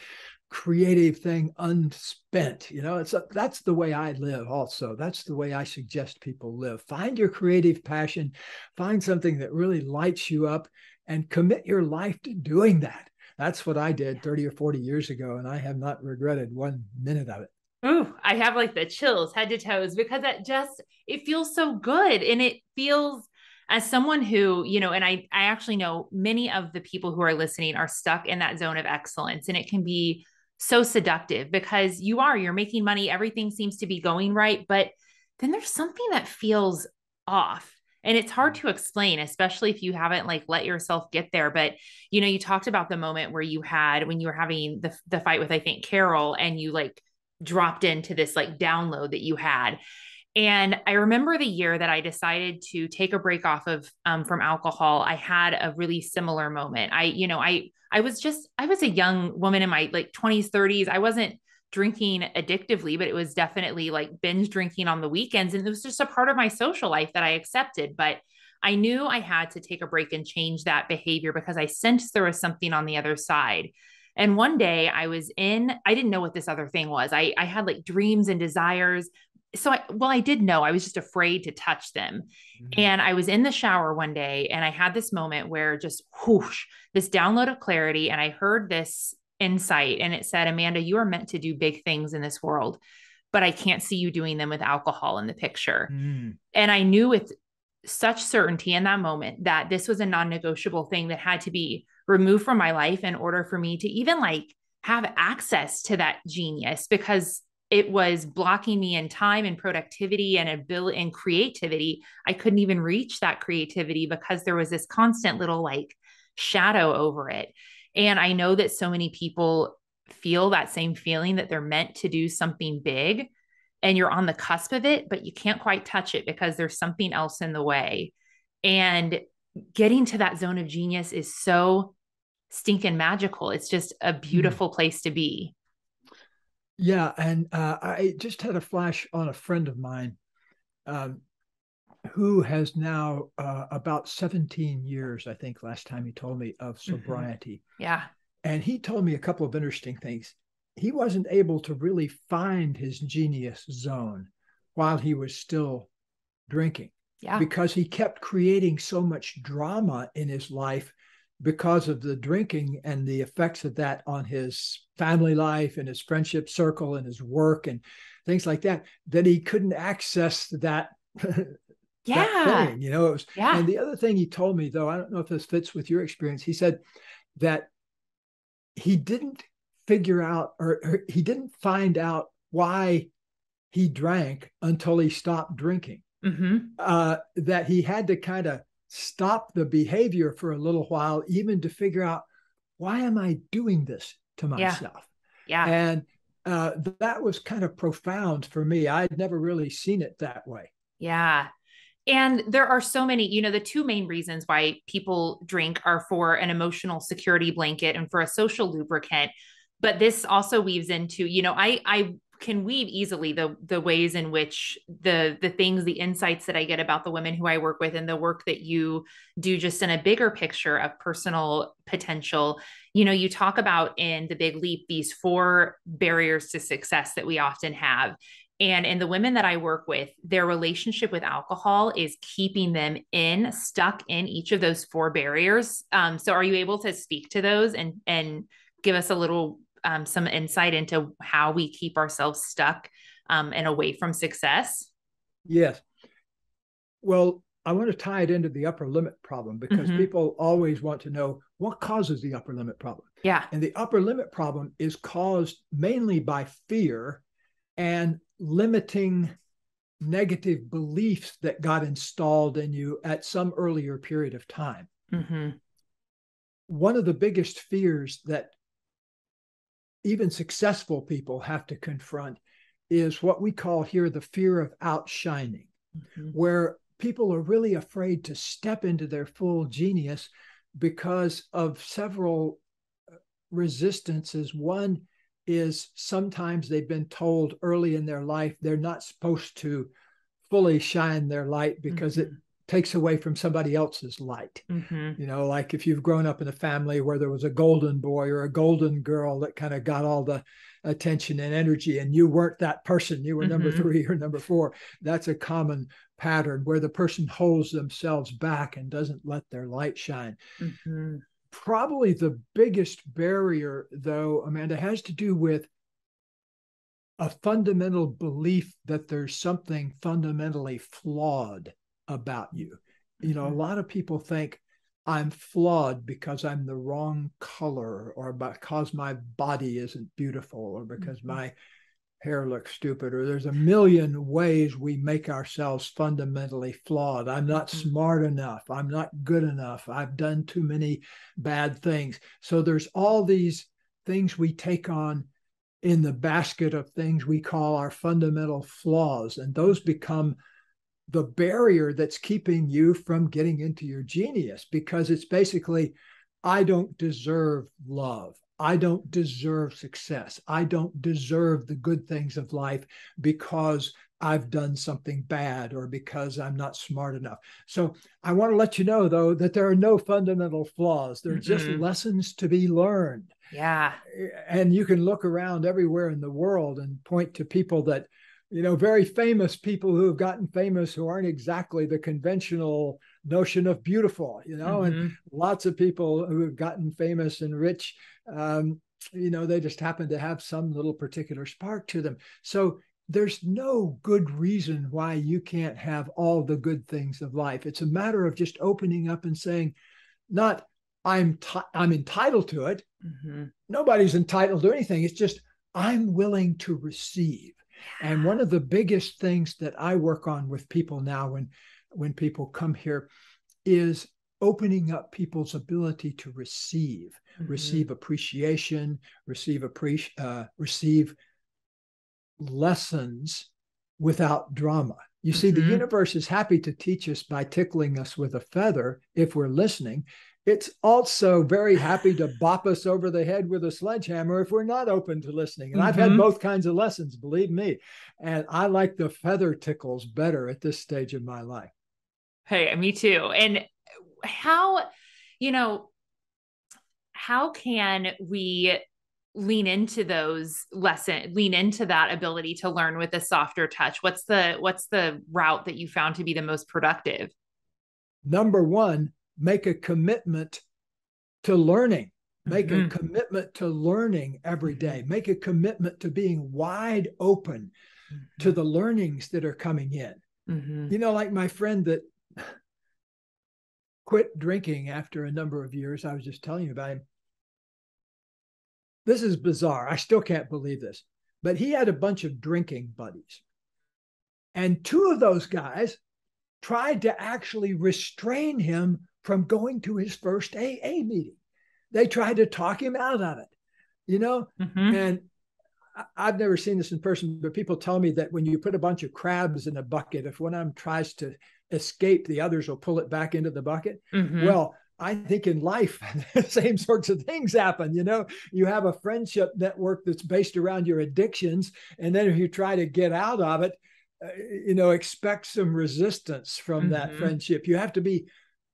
Speaker 2: creative thing unspent. You know, it's a, that's the way I live. Also, that's the way I suggest people live. Find your creative passion, find something that really lights you up, and commit your life to doing that. That's what I did 30 or 40 years ago, and I have not regretted one minute of it.
Speaker 1: Ooh, I have like the chills head to toes because it just it feels so good and it feels as someone who you know and i i actually know many of the people who are listening are stuck in that zone of excellence and it can be so seductive because you are you're making money everything seems to be going right but then there's something that feels off and it's hard to explain especially if you haven't like let yourself get there but you know you talked about the moment where you had when you were having the the fight with i think carol and you like dropped into this like download that you had and I remember the year that I decided to take a break off of um, from alcohol. I had a really similar moment. I, you know, I I was just I was a young woman in my like 20s, 30s. I wasn't drinking addictively, but it was definitely like binge drinking on the weekends, and it was just a part of my social life that I accepted. But I knew I had to take a break and change that behavior because I sensed there was something on the other side. And one day I was in, I didn't know what this other thing was. I, I had like dreams and desires, so I, well, I did know I was just afraid to touch them. Mm-hmm. And I was in the shower one day and I had this moment where just whoosh, this download of clarity. And I heard this insight and it said, Amanda, you are meant to do big things in this world, but I can't see you doing them with alcohol in the picture. Mm. And I knew with such certainty in that moment that this was a non negotiable thing that had to be removed from my life in order for me to even like have access to that genius because it was blocking me in time and productivity and ability and creativity. I couldn't even reach that creativity because there was this constant little like shadow over it. And I know that so many people feel that same feeling that they're meant to do something big and you're on the cusp of it, but you can't quite touch it because there's something else in the way. And getting to that zone of genius is so stinking magical. It's just a hmm. beautiful mm. place to be.
Speaker 2: Yeah, and uh, I just had a flash on a friend of mine um, who has now uh, about 17 years, I think, last time he told me, of mm-hmm. sobriety.
Speaker 1: Mm-hmm. Yeah.
Speaker 2: And he told me a couple of interesting things. He wasn't able to really find his genius zone while he was still drinking.
Speaker 1: Yeah.
Speaker 2: Because he kept creating so much drama in his life because of the drinking and the effects of that on his family life and his friendship circle and his work and things like that that he couldn't access that (laughs)
Speaker 1: yeah.
Speaker 2: that thing, you know it was
Speaker 1: yeah.
Speaker 2: and the other thing he told me though i don't know if this fits with your experience he said that he didn't figure out or, or he didn't find out why he drank until he stopped drinking.
Speaker 1: Mm-hmm.
Speaker 2: uh, that he had to kind of stop the behavior for a little while, even to figure out why am I doing this to myself?
Speaker 1: Yeah. yeah.
Speaker 2: And uh, that was kind of profound for me. I'd never really seen it that way.
Speaker 1: Yeah. And there are so many, you know, the two main reasons why people drink are for an emotional security blanket and for a social lubricant. But this also weaves into, you know, I I can weave easily the the ways in which the the things the insights that i get about the women who i work with and the work that you do just in a bigger picture of personal potential you know you talk about in the big leap these four barriers to success that we often have and in the women that I work with, their relationship with alcohol is keeping them in, stuck in each of those four barriers. Um, so, are you able to speak to those and and give us a little um, some insight into how we keep ourselves stuck um, and away from success?
Speaker 2: Yes. Well, I want to tie it into the upper limit problem because mm-hmm. people always want to know what causes the upper limit problem.
Speaker 1: Yeah.
Speaker 2: And the upper limit problem is caused mainly by fear and limiting negative beliefs that got installed in you at some earlier period of time.
Speaker 1: Mm-hmm.
Speaker 2: One of the biggest fears that even successful people have to confront is what we call here the fear of outshining, mm-hmm. where people are really afraid to step into their full genius because of several uh, resistances. One is sometimes they've been told early in their life they're not supposed to fully shine their light because mm-hmm. it takes away from somebody else's light.
Speaker 1: Mm-hmm.
Speaker 2: You know, like if you've grown up in a family where there was a golden boy or a golden girl that kind of got all the attention and energy, and you weren't that person, you were mm-hmm. number three or number four. That's a common pattern where the person holds themselves back and doesn't let their light shine.
Speaker 1: Mm-hmm.
Speaker 2: Probably the biggest barrier, though, Amanda, has to do with a fundamental belief that there's something fundamentally flawed about you. You know, a mm-hmm. lot of people think I'm flawed because I'm the wrong color or because my body isn't beautiful or because mm-hmm. my hair looks stupid or there's a million ways we make ourselves fundamentally flawed. I'm not mm-hmm. smart enough. I'm not good enough. I've done too many bad things. So there's all these things we take on in the basket of things we call our fundamental flaws and those become the barrier that's keeping you from getting into your genius because it's basically I don't deserve love. I don't deserve success. I don't deserve the good things of life because I've done something bad or because I'm not smart enough. So I want to let you know, though, that there are no fundamental flaws. They're mm-hmm. just lessons to be learned.
Speaker 1: Yeah.
Speaker 2: And you can look around everywhere in the world and point to people that you know, very famous people who have gotten famous who aren't exactly the conventional notion of beautiful, you know, mm-hmm. and lots of people who have gotten famous and rich, um, you know, they just happen to have some little particular spark to them. So there's no good reason why you can't have all the good things of life. It's a matter of just opening up and saying, not I'm t- I'm entitled to it.
Speaker 1: Mm-hmm.
Speaker 2: Nobody's entitled to anything. It's just I'm willing to receive. And one of the biggest things that I work on with people now when when people come here is opening up people's ability to receive, mm-hmm. receive appreciation, receive appre- uh, receive lessons without drama. You see, mm-hmm. the universe is happy to teach us by tickling us with a feather if we're listening. It's also very happy to bop us over the head with a sledgehammer if we're not open to listening. And mm-hmm. I've had mm-hmm. both kinds of lessons, believe me. And I like the feather tickles better at this stage of my life.
Speaker 1: Hey, me too. And how, you know, how can we lean into those lesson lean into that ability to learn with a softer touch what's the what's the route that you found to be the most productive
Speaker 2: number one make a commitment to learning make mm-hmm. a commitment to learning every day mm-hmm. make a commitment to being wide open mm-hmm. to the learnings that are coming in mm-hmm. you know like my friend that (sighs) quit drinking after a number of years i was just telling you about him this is bizarre. I still can't believe this. But he had a bunch of drinking buddies. And two of those guys tried to actually restrain him from going to his first AA meeting. They tried to talk him out of it, you know? Mm-hmm. And I've never seen this in person, but people tell me that when you put a bunch of crabs in a bucket, if one of them tries to escape, the others will pull it back into the bucket. Mm-hmm. Well, I think in life, (laughs) the same sorts of things happen. You know, you have a friendship network that's based around your addictions. And then if you try to get out of it, uh, you know, expect some resistance from mm-hmm. that friendship. You have to be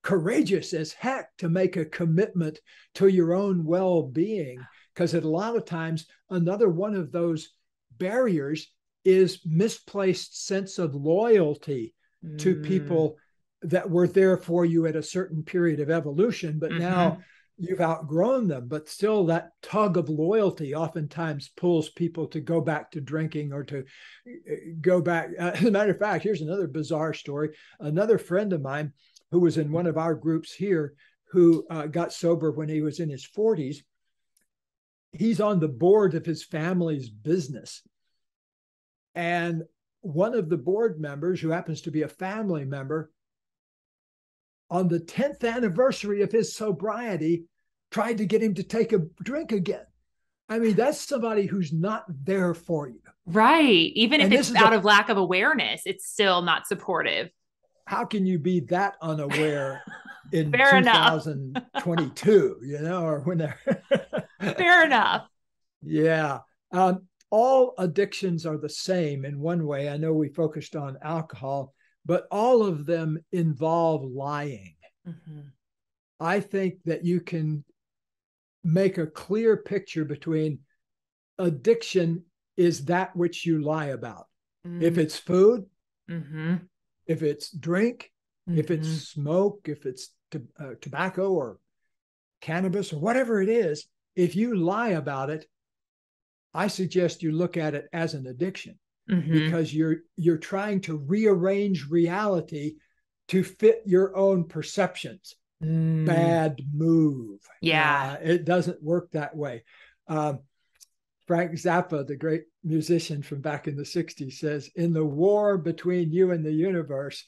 Speaker 2: courageous as heck to make a commitment to your own well being. Because at a lot of times, another one of those barriers is misplaced sense of loyalty mm. to people that were there for you at a certain period of evolution, but mm-hmm. now you've outgrown them. But still, that tug of loyalty oftentimes pulls people to go back to drinking or to uh, go back. Uh, (laughs) as a matter of fact, here's another bizarre story. Another friend of mine who was in one of our groups here who uh, got sober when he was in his 40s. He's on the board of his family's business. And one of the board members, who happens to be a family member, on the 10th anniversary of his sobriety, tried to get him to take a drink again. I mean, that's somebody who's not there for you.
Speaker 1: Right. Even and if it's out a, of lack of awareness, it's still not supportive.
Speaker 2: How can you be that unaware (laughs) in 2022, you know, or when they're (laughs)
Speaker 1: Fair enough.
Speaker 2: Yeah. Um, all addictions are the same in one way. I know we focused on alcohol, but all of them involve lying. Mm-hmm. I think that you can make a clear picture between addiction is that which you lie about. Mm-hmm. If it's food, mm-hmm. If it's drink, if it's mm-hmm. smoke, if it's t- uh, tobacco or cannabis or whatever it is, if you lie about it, I suggest you look at it as an addiction mm-hmm. because you're you're trying to rearrange reality to fit your own perceptions. Mm. Bad move.
Speaker 1: Yeah,
Speaker 2: uh, it doesn't work that way. Um, Frank Zappa, the great musician from back in the 60s, says, In the war between you and the universe,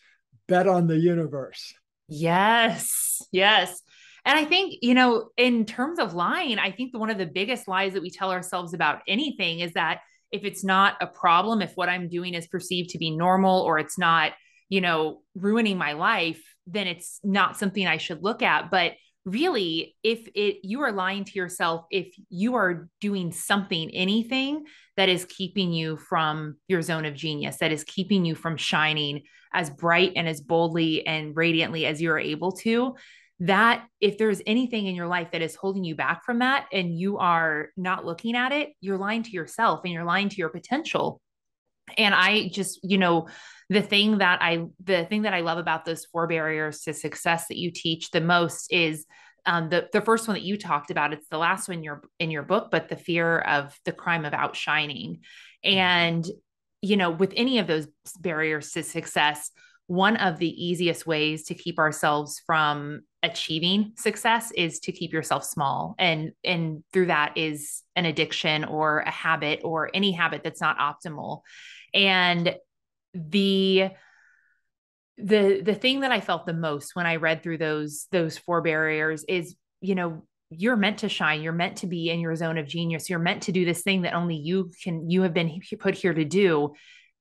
Speaker 2: bet on the universe.
Speaker 1: Yes, yes. And I think, you know, in terms of lying, I think one of the biggest lies that we tell ourselves about anything is that if it's not a problem, if what I'm doing is perceived to be normal or it's not, you know, ruining my life, then it's not something I should look at. But really, if it you are lying to yourself, if you are doing something, anything that is keeping you from your zone of genius, that is keeping you from shining as bright and as boldly and radiantly as you're able to, that if there's anything in your life that is holding you back from that and you are not looking at it, you're lying to yourself and you're lying to your potential. And I just, you know, the thing that I the thing that I love about those four barriers to success that you teach the most is um, the the first one that you talked about. It's the last one in your in your book, but the fear of the crime of outshining. And you know, with any of those barriers to success, one of the easiest ways to keep ourselves from achieving success is to keep yourself small and and through that is an addiction or a habit or any habit that's not optimal and the the the thing that i felt the most when i read through those those four barriers is you know you're meant to shine you're meant to be in your zone of genius you're meant to do this thing that only you can you have been put here to do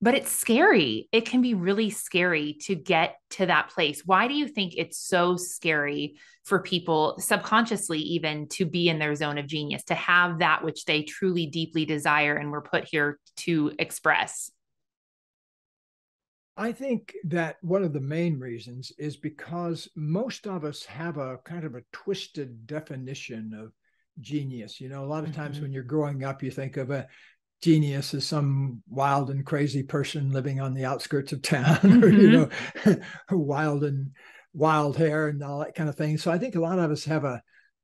Speaker 1: but it's scary. It can be really scary to get to that place. Why do you think it's so scary for people subconsciously, even to be in their zone of genius, to have that which they truly deeply desire and were put here to express?
Speaker 2: I think that one of the main reasons is because most of us have a kind of a twisted definition of genius. You know, a lot of times mm-hmm. when you're growing up, you think of a genius as some wild and crazy person living on the outskirts of town, mm-hmm. (laughs) or you mm-hmm. know, (laughs) wild and wild hair and all that kind of thing. So I think a lot of us have a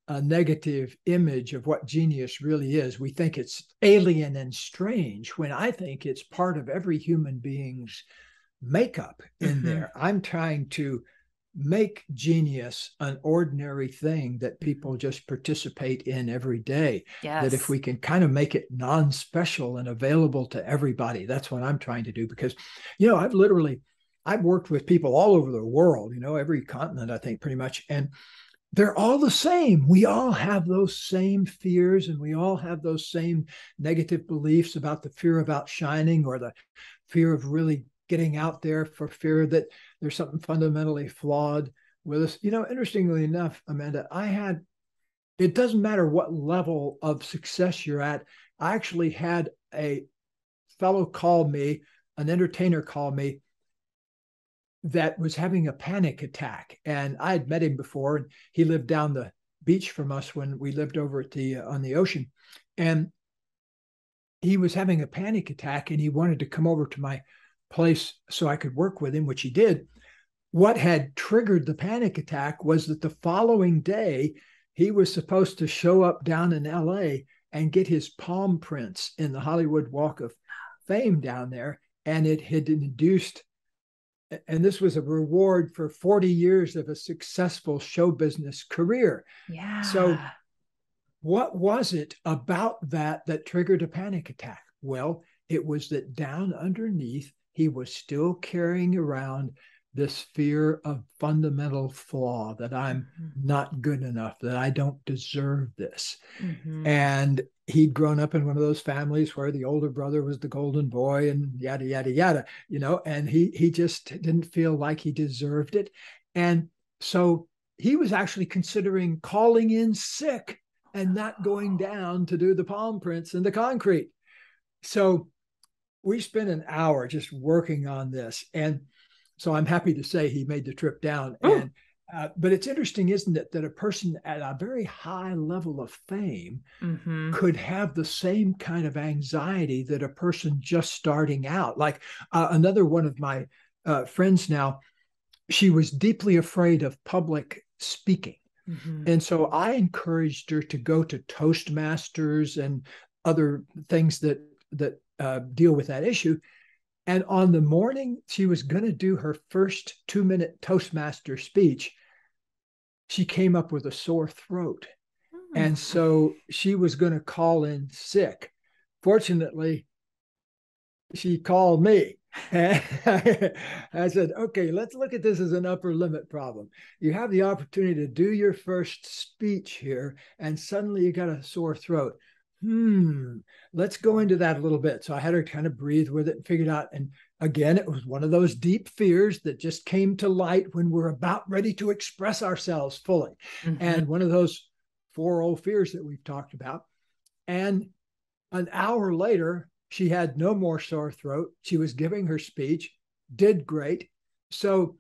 Speaker 2: a negative image of what genius really is. We think it's alien and strange when I think it's part of every human being's makeup in mm-hmm. there. I'm trying to make genius an ordinary thing that people just participate in every day. Yes. That if we can kind of make it non special and available to everybody, that's what I'm trying to do. Because, you know, I've literally, I've worked with people all over the world, you know, every continent, I think, pretty much. And they're all the same. We all have those same fears and we all have those same negative beliefs about the fear of outshining or the fear of really getting out there for fear that there's something fundamentally flawed with us. You know, interestingly enough, Amanda, I had, it doesn't matter what level of success you're at. I actually had a fellow call me, an entertainer call me that was having a panic attack. And I had met him before, and he lived down the beach from us when we lived over at the uh, on the ocean. And he was having a panic attack and he wanted to come over to my place so I could work with him, which he did. What had triggered the panic attack was that the following day he was supposed to show up down in LA and get his palm prints in the Hollywood Walk of Fame down there. And it had induced and this was a reward for 40 years of a successful show business career.
Speaker 1: Yeah.
Speaker 2: So, what was it about that that triggered a panic attack? Well, it was that down underneath, he was still carrying around this fear of fundamental flaw that I'm mm-hmm. not good enough, that I don't deserve this. Mm-hmm. And he'd grown up in one of those families where the older brother was the golden boy and yada yada yada, you know, and he he just didn't feel like he deserved it. And so he was actually considering calling in sick and not going down to do the palm prints and the concrete. So we spent an hour just working on this and so I'm happy to say he made the trip down. Oh. And uh, but it's interesting, isn't it, that a person at a very high level of fame mm-hmm. could have the same kind of anxiety that a person just starting out. Like uh, another one of my uh, friends now, she was deeply afraid of public speaking. Mm-hmm. And so I encouraged her to go to Toastmasters and other things that that uh, deal with that issue and on the morning she was going to do her first two minute Toastmaster speech, she came up with a sore throat. Hmm. And so she was going to call in sick. Fortunately, she called me. And (laughs) I said, okay, let's look at this as an upper limit problem. You have the opportunity to do your first speech here, and suddenly you got a sore throat hmm, let's go into that a little bit. So I had her kind of breathe with it and figured out. And again, it was one of those deep fears that just came to light when we're about ready to express ourselves fully. Mm-hmm. And one of those four old fears that we've talked about. And an hour later, she had no more sore throat. She was giving her speech, did great. So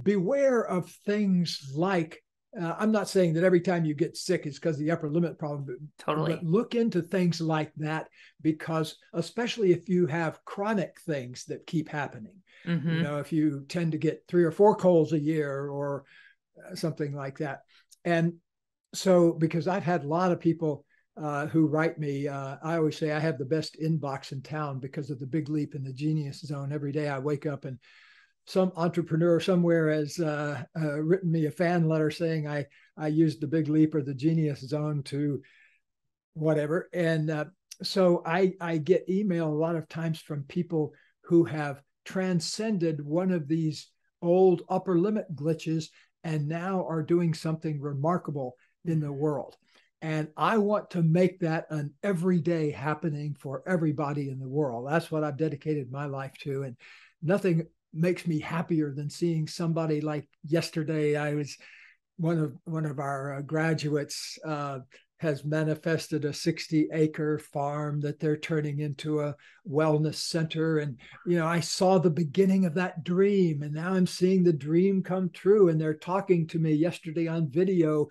Speaker 2: beware of things like uh, I'm not saying that every time you get sick is because the upper limit problem, but,
Speaker 1: totally.
Speaker 2: But look into things like that because, especially if you have chronic things that keep happening, mm-hmm. you know, if you tend to get three or four colds a year or uh, something like that. And so, because I've had a lot of people uh, who write me, uh, I always say I have the best inbox in town because of the big leap in the genius zone. Every day I wake up and some entrepreneur somewhere has uh, uh, written me a fan letter saying I I used the big leap or the genius zone to whatever, and uh, so I I get email a lot of times from people who have transcended one of these old upper limit glitches and now are doing something remarkable in the world. And I want to make that an everyday happening for everybody in the world. That's what I've dedicated my life to. And nothing makes me happier than seeing somebody like yesterday. I was one of one of our uh, graduates uh, has manifested a 60 acre farm that they're turning into a wellness center and you know i saw the beginning of that dream and now i'm seeing the dream come true and they're talking to me yesterday on video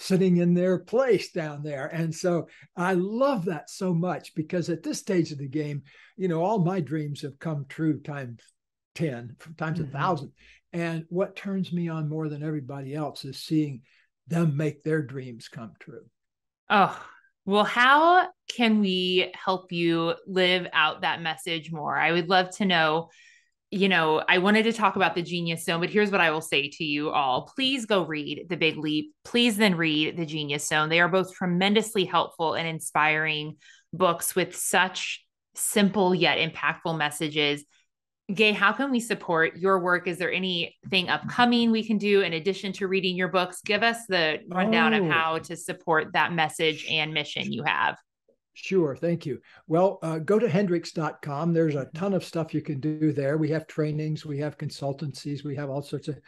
Speaker 2: sitting in their place down there. And so I love that so much because at this stage of the game, you know, all my dreams have come true times 10, times mm-hmm. a thousand. And what turns me on more than everybody else is seeing them make their dreams come true.
Speaker 1: Oh, well, how can we help you live out that message more? I would love to know you know, I wanted to talk about the Genius Zone, but here's what I will say to you all. Please go read The Big Leap. Please then read The Genius Zone. They are both tremendously helpful and inspiring books with such simple yet impactful messages. Gay, how can we support your work? Is there anything upcoming we can do in addition to reading your books? Give us the rundown oh. of how to support that message and mission you have.
Speaker 2: Sure, thank you. Well, uh, go to hendricks.com. There's a ton of stuff you can do there. We have trainings, we have consultancies, we have all sorts of,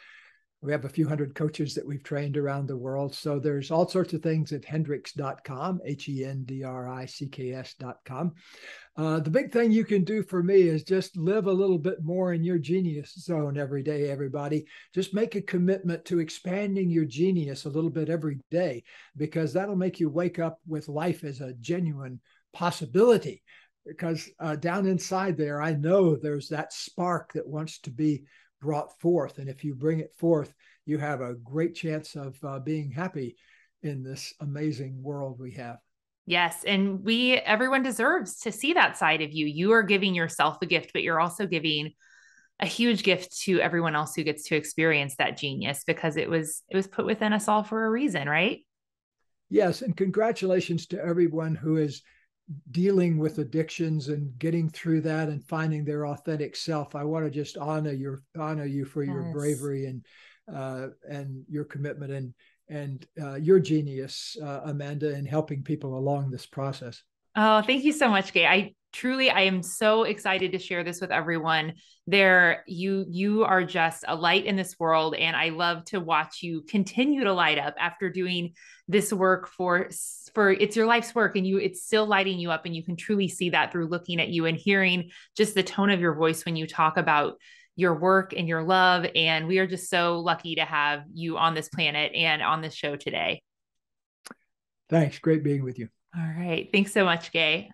Speaker 2: we have a few hundred coaches that we've trained around the world. So there's all sorts of things at hendricks.com, H E N D R I C K S.com. Uh, the big thing you can do for me is just live a little bit more in your genius zone every day, everybody. Just make a commitment to expanding your genius a little bit every day, because that'll make you wake up with life as a genuine possibility. Because uh, down inside there, I know there's that spark that wants to be brought forth. And if you bring it forth, you have a great chance of uh, being happy in this amazing world we have.
Speaker 1: Yes. And we, everyone deserves to see that side of you. You are giving yourself a gift, but you're also giving a huge gift to everyone else who gets to experience that genius because it was it was put within us all for a reason right
Speaker 2: yes and congratulations to everyone who is dealing with addictions and getting through that and finding their authentic self i want to just honor your honor you for yes. your bravery and uh, and your commitment and and uh, your genius, uh, Amanda, in helping people along this process.
Speaker 1: Oh, thank you so much, Gay. I truly I am so excited to share this with everyone. There you you are just a light in this world and I love to watch you continue to light up after doing this work for for it's your life's work and you it's still lighting you up and you can truly see that through looking at you and hearing just the tone of your voice when you talk about your work and your love. And we are just so lucky to have you on this planet and on this show today.
Speaker 2: Thanks. Great being with you.
Speaker 1: All right. Thanks so much, Gay.